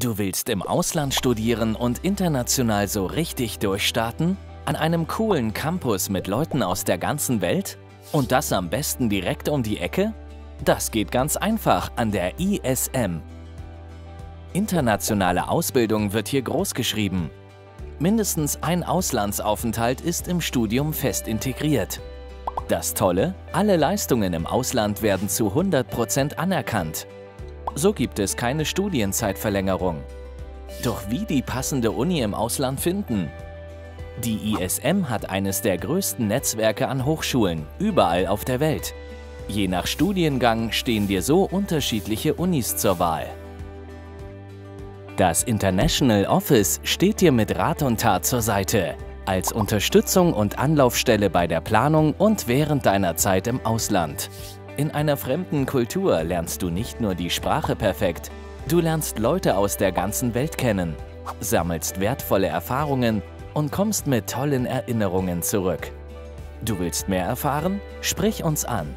Du willst im Ausland studieren und international so richtig durchstarten? An einem coolen Campus mit Leuten aus der ganzen Welt? Und das am besten direkt um die Ecke? Das geht ganz einfach an der ISM. Internationale Ausbildung wird hier großgeschrieben. Mindestens ein Auslandsaufenthalt ist im Studium fest integriert. Das Tolle, alle Leistungen im Ausland werden zu 100% anerkannt. So gibt es keine Studienzeitverlängerung. Doch wie die passende Uni im Ausland finden? Die ISM hat eines der größten Netzwerke an Hochschulen, überall auf der Welt. Je nach Studiengang stehen dir so unterschiedliche Unis zur Wahl. Das International Office steht dir mit Rat und Tat zur Seite, als Unterstützung und Anlaufstelle bei der Planung und während deiner Zeit im Ausland. In einer fremden Kultur lernst du nicht nur die Sprache perfekt, du lernst Leute aus der ganzen Welt kennen, sammelst wertvolle Erfahrungen und kommst mit tollen Erinnerungen zurück. Du willst mehr erfahren? Sprich uns an